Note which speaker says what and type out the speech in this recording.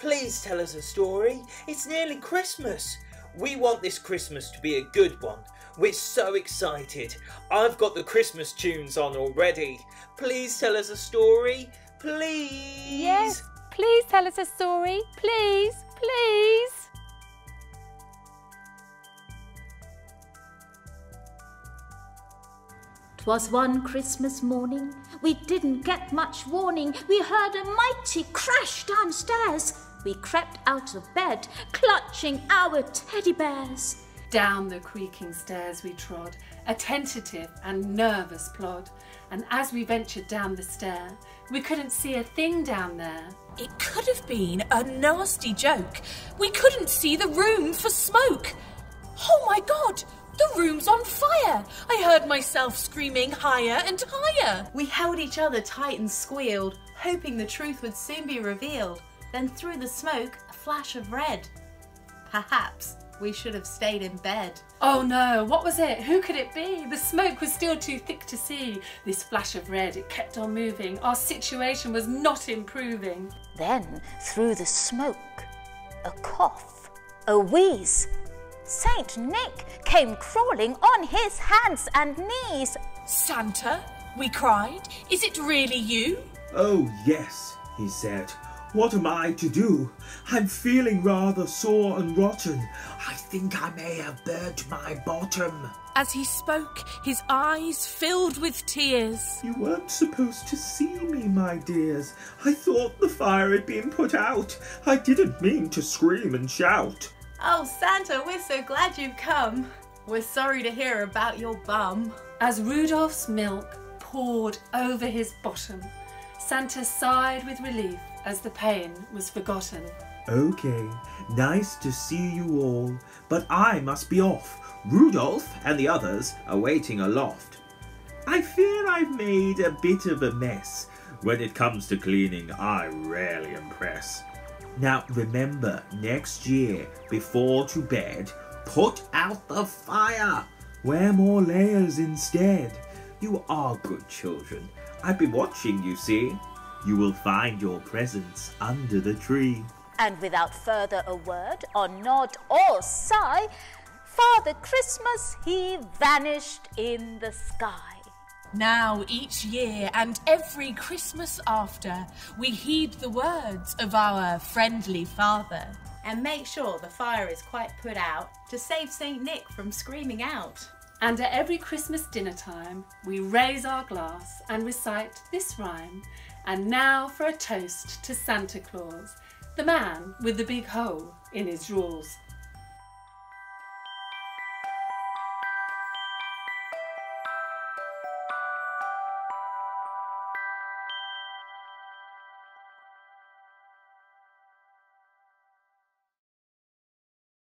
Speaker 1: tell us a story. It's nearly Christmas. We want this Christmas to be a good one. We're so excited. I've got the Christmas tunes on already. Please tell us a story. Please.
Speaker 2: Yes, please tell us a story. Please, please.
Speaker 3: Twas one Christmas morning, we didn't get much warning. We heard a mighty crash downstairs. We crept out of bed, clutching our teddy bears.
Speaker 4: Down the creaking stairs we trod, a tentative and nervous plod. And as we ventured down the stair, we couldn't see a thing down there.
Speaker 5: It could have been a nasty joke. We couldn't see the room for smoke. Oh my god, the room's on fire! I heard myself screaming higher and higher.
Speaker 6: We held each other tight and squealed, hoping the truth would soon be revealed. Then through the smoke, a flash of red. Perhaps we should have stayed in bed.
Speaker 4: Oh no, what was it? Who could it be? The smoke was still too thick to see. This flash of red, it kept on moving. Our situation was not improving.
Speaker 3: Then, through the smoke, a cough, a wheeze. Saint Nick came crawling on his hands and knees.
Speaker 5: Santa, we cried, is it really you?
Speaker 7: Oh, yes, he said. What am I to do? I'm feeling rather sore and rotten. I think I may have burnt my bottom.
Speaker 5: As he spoke, his eyes filled with tears.
Speaker 7: You weren't supposed to see me, my dears. I thought the fire had been put out. I didn't mean to scream and shout.
Speaker 6: Oh, Santa, we're so glad you've come. We're sorry to hear about your bum.
Speaker 4: As Rudolph's milk poured over his bottom, Santa sighed with relief as the pain was forgotten.
Speaker 7: Okay, nice to see you all, but I must be off. Rudolph and the others are waiting aloft. I fear I've made a bit of a mess. When it comes to cleaning, I rarely impress. Now remember, next year, before to bed, put out the fire. Wear more layers instead. You are good children. I've been watching, you see. You will find your presents under the tree.
Speaker 3: And without further a word or nod or sigh, Father Christmas he vanished in the sky.
Speaker 5: Now, each year and every Christmas after, we heed the words of our friendly father.
Speaker 6: And make sure the fire is quite put out to save St. Nick from screaming out.
Speaker 4: And at every Christmas dinner time, we raise our glass and recite this rhyme. And now for a toast to Santa Claus, the man with the big hole in his drawers.